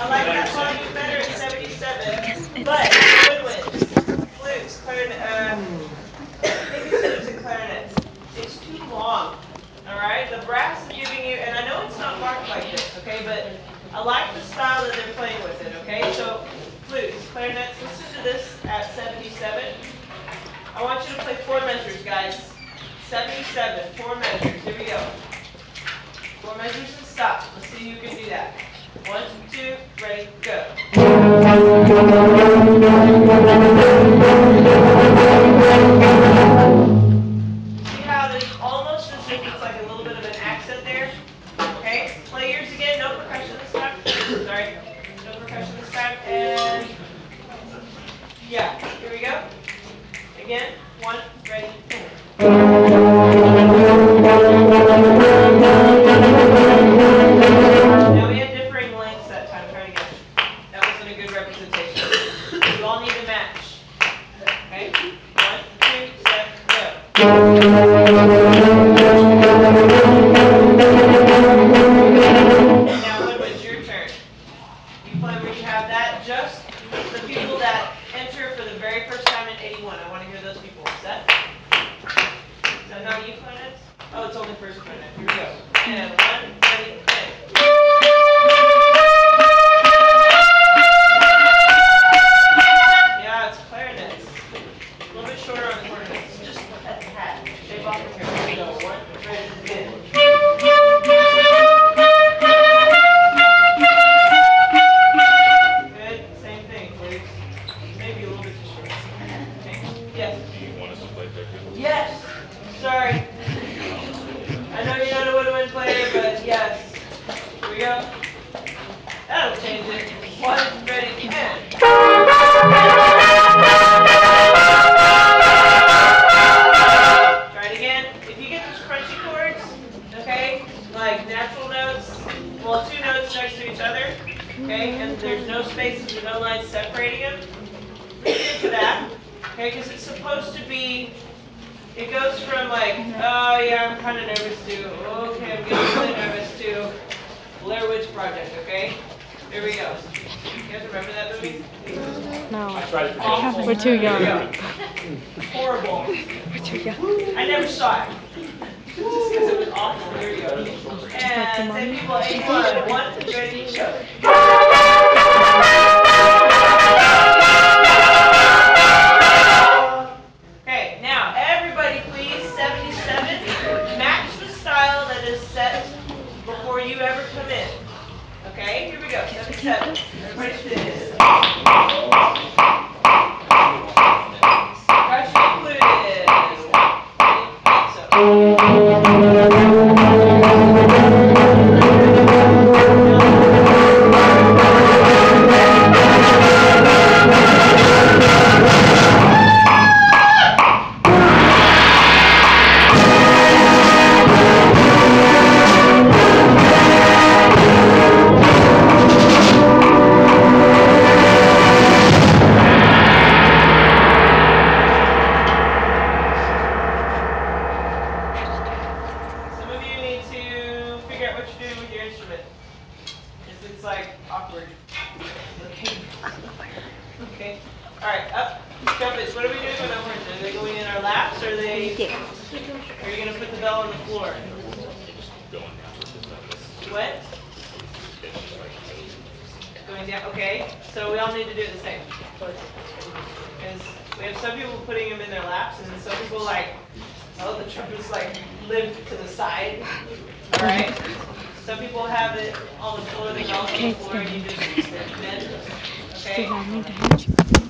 I like that volume better at 77. But woodwinds, flutes, clarinet, uh, maybe flutes and clarinets. It's too long. All right, the brass is giving you, and I know it's not marked like this, okay, but I like the style that they're playing with it, okay? So flutes, clarinets, listen to this at 77. I want you to play four measures, guys. 77, four measures, here we go. Four measures and stop. Let's see who can do that. One, two, ready, go. See how there's almost like a little bit of an accent there? Okay, play yours again, no percussion this time. Sorry, no percussion this time, and, yeah, here we go. Again, one, ready, match. Okay, one, two, set, go. Now, your turn, you play you have that, just the people that enter for the very first time in eighty-one, I wanna hear those people, set? Oh, it's only first clarinet, here we go. And one, ready, Yes, Do you want us to play yes, sorry. I know you're not a woodwind player, but yes. Here we go. That'll change it. One, ready, and. Try it again. If you get those crunchy chords, okay, like natural notes, well, two notes next to each other, okay, and there's no spaces or no lines separating them, read into that, okay, because it's supposed to be, it goes from like, oh yeah, I'm kind of nervous too. okay, I'm getting really nervous too. Blair Witch Project, okay? Here we go. You guys remember that movie? No, Awful. we're too young. Go. Horrible. We're too young. I never saw it. Just because it was awful. Here we go. And ten people, eighty-one, one, ready, go. Set before you ever come in. Okay, here we go, please. Pressure doing with your instrument. If it's like awkward. Okay. Okay. All right, up. Trumpets, what are we doing with our horns? Are they going in our laps or are they, are you gonna put the bell on the floor? Going. What? Going down, okay, so we all need to do it the same. Because we have some people putting them in their laps, and some people like, oh, the trumpets like to the side, all right? Some people have it on the floor, and you just okay?